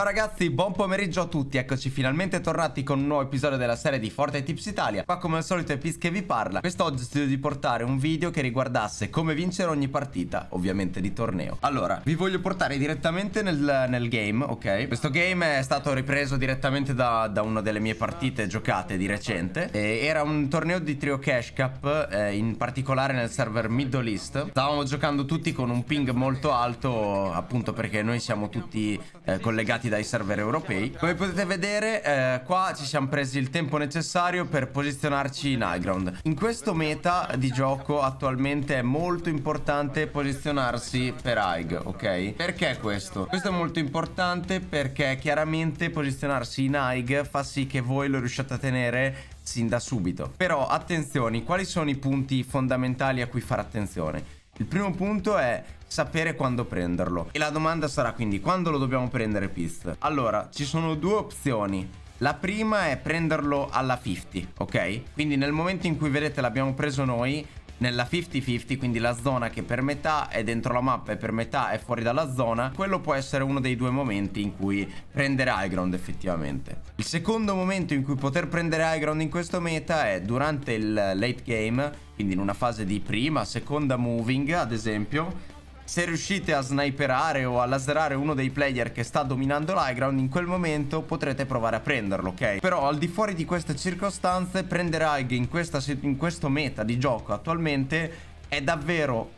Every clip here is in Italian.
Ciao ragazzi, buon pomeriggio a tutti, eccoci finalmente tornati con un nuovo episodio della serie di Fortnite Tips Italia. Qua come al solito è Pis che vi parla. Quest'oggi deciso di portare un video che riguardasse come vincere ogni partita, ovviamente di torneo. Allora, vi voglio portare direttamente nel, nel game, ok? Questo game è stato ripreso direttamente da, da una delle mie partite giocate di recente. E Era un torneo di trio cash cup, eh, in particolare nel server Middle East. Stavamo giocando tutti con un ping molto alto, appunto perché noi siamo tutti eh, collegati dai server europei. Come potete vedere, eh, qua ci siamo presi il tempo necessario per posizionarci in high ground. In questo meta di gioco attualmente è molto importante posizionarsi per high, ok? Perché questo? Questo è molto importante perché chiaramente posizionarsi in high fa sì che voi lo riusciate a tenere sin da subito. Però attenzione, quali sono i punti fondamentali a cui fare attenzione? Il primo punto è sapere quando prenderlo. E la domanda sarà quindi quando lo dobbiamo prendere Pist? Allora, ci sono due opzioni. La prima è prenderlo alla 50, ok? Quindi nel momento in cui vedete l'abbiamo preso noi, nella 50-50, quindi la zona che per metà è dentro la mappa e per metà è fuori dalla zona, quello può essere uno dei due momenti in cui prendere high ground effettivamente. Il secondo momento in cui poter prendere high ground in questo meta è durante il late game, quindi in una fase di prima, seconda moving ad esempio, se riuscite a sniperare o a laserare uno dei player che sta dominando l'high ground, in quel momento potrete provare a prenderlo, ok? Però al di fuori di queste circostanze, prendere high in, questa, in questo meta di gioco attualmente è davvero,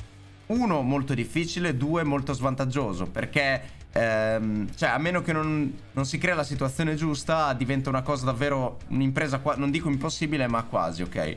uno, molto difficile, due, molto svantaggioso, perché... Ehm, cioè a meno che non, non, si crea la situazione giusta diventa una cosa davvero un'impresa non dico impossibile ma quasi ok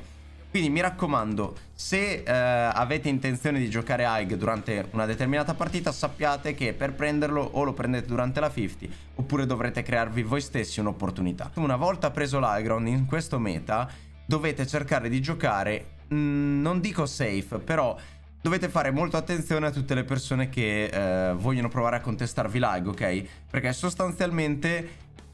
quindi mi raccomando, se eh, avete intenzione di giocare AIG durante una determinata partita, sappiate che per prenderlo o lo prendete durante la 50 oppure dovrete crearvi voi stessi un'opportunità. Una volta preso l'Aigron in questo meta, dovete cercare di giocare, mh, mm, non dico safe, però dovete fare molto attenzione a tutte le persone che eh, vogliono provare a contestarvi l'AIG, ok? Perché sostanzialmente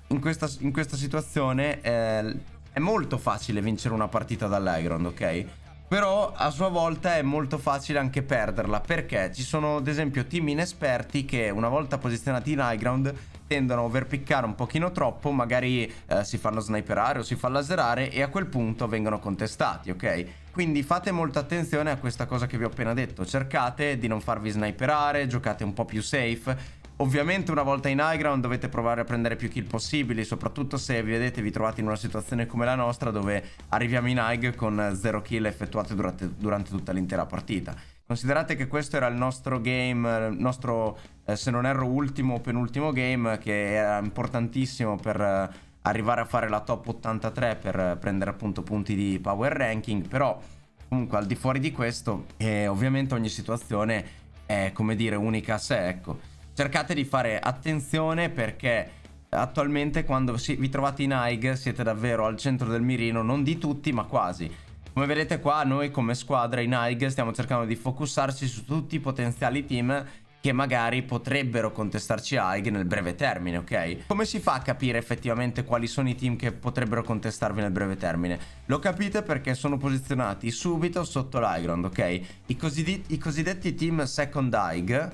in questa, in questa situazione... Eh, è molto facile vincere una partita dall'Iron, ok? Però a sua volta è molto facile anche perderla perché ci sono ad esempio team inesperti che una volta posizionati in high ground tendono a overpiccare un pochino troppo, magari eh, si fanno sniperare o si fa laserare e a quel punto vengono contestati, ok? Quindi fate molta attenzione a questa cosa che vi ho appena detto, cercate di non farvi sniperare, giocate un po' più safe Ovviamente una volta in high ground dovete provare a prendere più kill possibili, soprattutto se vi vedete vi trovate in una situazione come la nostra dove arriviamo in high con zero kill effettuate durante, durante tutta l'intera partita. Considerate che questo era il nostro game, il nostro, eh, se non erro, ultimo o penultimo game che era importantissimo per eh, arrivare a fare la top 83 per prendere appunto punti di power ranking, però comunque al di fuori di questo eh, ovviamente ogni situazione è come dire unica a sé, ecco cercate di fare attenzione perché attualmente quando vi trovate in AIG siete davvero al centro del mirino, non di tutti ma quasi. Come vedete qua noi come squadra in AIG stiamo cercando di focussarci su tutti i potenziali team che magari potrebbero contestarci AIG nel breve termine, ok? Come si fa a capire effettivamente quali sono i team che potrebbero contestarvi nel breve termine? Lo capite perché sono posizionati subito sotto l'high ground, ok? I, cosiddetti, I cosiddetti team second AIG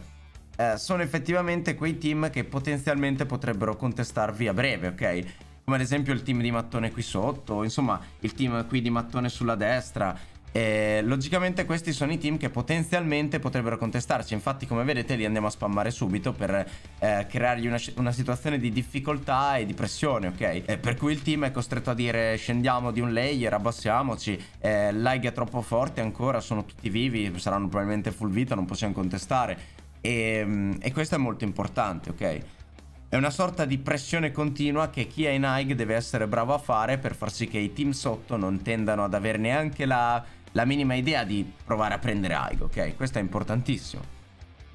eh, sono effettivamente quei team che potenzialmente potrebbero contestarvi a breve, ok? Come ad esempio il team di mattone qui sotto, insomma il team qui di mattone sulla destra. E logicamente questi sono i team che potenzialmente potrebbero contestarci Infatti come vedete li andiamo a spammare subito Per eh, creargli una, una, situazione di difficoltà e di pressione ok eh, Per cui il team è costretto a dire scendiamo di un layer, abbassiamoci eh, L'high è troppo forte ancora, sono tutti vivi Saranno probabilmente full vita, non possiamo contestare e, ehm, e questo è molto importante, ok? È una sorta di pressione continua che chi è in high deve essere bravo a fare per far sì che i team sotto non tendano ad avere neanche la, la minima idea di provare a prendere high, ok? Questo è importantissimo.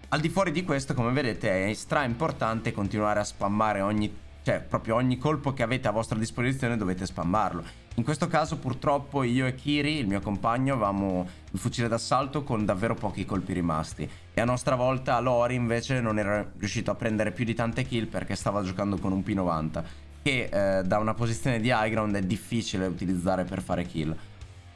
Al di fuori di questo, come vedete, è stra importante continuare a spammare ogni cioè, proprio ogni colpo che avete a vostra disposizione dovete spammarlo. In questo caso, purtroppo, io e Kiri, il mio compagno, avevamo il fucile d'assalto con davvero pochi colpi rimasti. E a nostra volta Lori, invece, non era riuscito a prendere più di tante kill perché stava giocando con un P90. Che eh, da una posizione di high ground è difficile utilizzare per fare kill.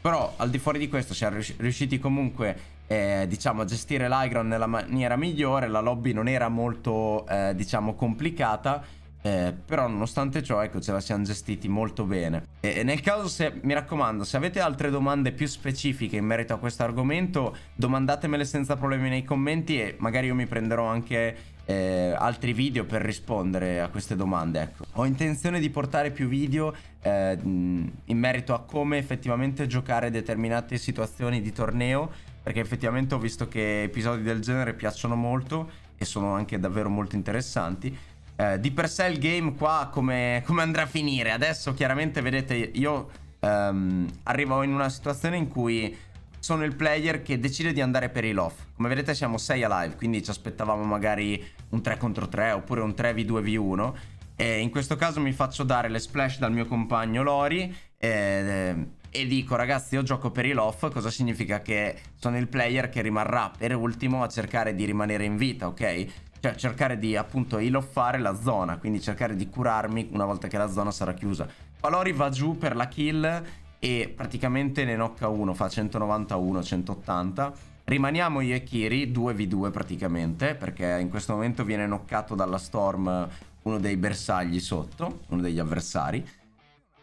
Però, al di fuori di questo, siamo riusciti comunque eh, diciamo, a gestire l'high ground nella maniera migliore. La lobby non era molto, eh, diciamo, complicata Eh, però nonostante ciò ecco ce la siamo gestiti molto bene e, e, nel caso se mi raccomando se avete altre domande più specifiche in merito a questo argomento domandatemele senza problemi nei commenti e magari io mi prenderò anche eh, altri video per rispondere a queste domande ecco. ho intenzione di portare più video eh, in merito a come effettivamente giocare determinate situazioni di torneo perché effettivamente ho visto che episodi del genere piacciono molto e sono anche davvero molto interessanti eh, di per sé il game qua come, come, andrà a finire? Adesso chiaramente vedete io um, arrivo in una situazione in cui sono il player che decide di andare per il off. Come vedete siamo 6 alive, quindi ci aspettavamo magari un 3 contro 3 oppure un 3v2v1. E in questo caso mi faccio dare le splash dal mio compagno Lori e, e dico ragazzi io gioco per il off, cosa significa che sono il player che rimarrà per ultimo a cercare di rimanere in vita, ok? Cioè cercare di appunto iloffare la zona, quindi cercare di curarmi una volta che la zona sarà chiusa. Valori va giù per la kill e praticamente ne knocca uno, fa 191, 180. Rimaniamo io e Kiri 2v2 praticamente, perché in questo momento viene knoccato dalla Storm uno dei bersagli sotto, uno degli avversari.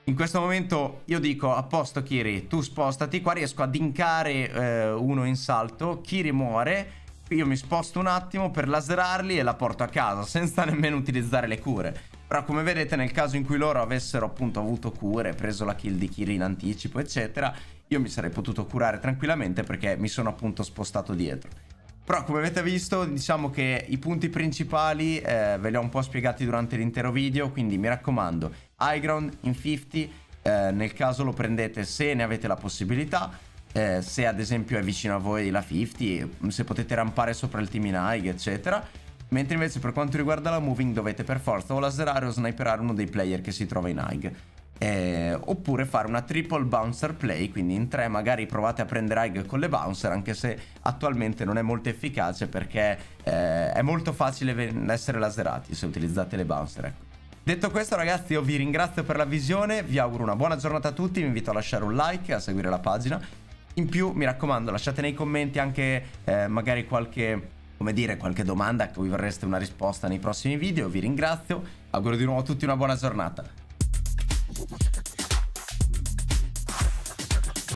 In questo momento io dico a posto Kiri, tu spostati, qua riesco ad inkare eh, uno in salto, Kiri muore io mi sposto un attimo per laserarli e la porto a casa senza nemmeno utilizzare le cure. Però come vedete nel caso in cui loro avessero appunto avuto cure, preso la kill di Kiri in anticipo eccetera, io mi sarei potuto curare tranquillamente perché mi sono appunto spostato dietro. Però come avete visto diciamo che i punti principali eh, ve li ho un po' spiegati durante l'intero video, quindi mi raccomando, high ground in 50, eh, nel caso lo prendete se ne avete la possibilità, eh, se ad esempio è vicino a voi la 50, se potete rampare sopra il team in high, eccetera. Mentre invece per quanto riguarda la moving dovete per forza o laserare o sniperare uno dei player che si trova in high. Eh, oppure fare una triple bouncer play, quindi in tre magari provate a prendere high con le bouncer, anche se attualmente non è molto efficace perché eh, è molto facile essere laserati se utilizzate le bouncer. Ecco. Detto questo ragazzi io vi ringrazio per la visione, vi auguro una buona giornata a tutti, vi invito a lasciare un like e a seguire la pagina in più, mi raccomando, lasciate nei commenti anche eh, magari qualche, come dire, qualche domanda a cui vorreste una risposta nei prossimi video. Vi ringrazio, auguro di nuovo a tutti una buona giornata.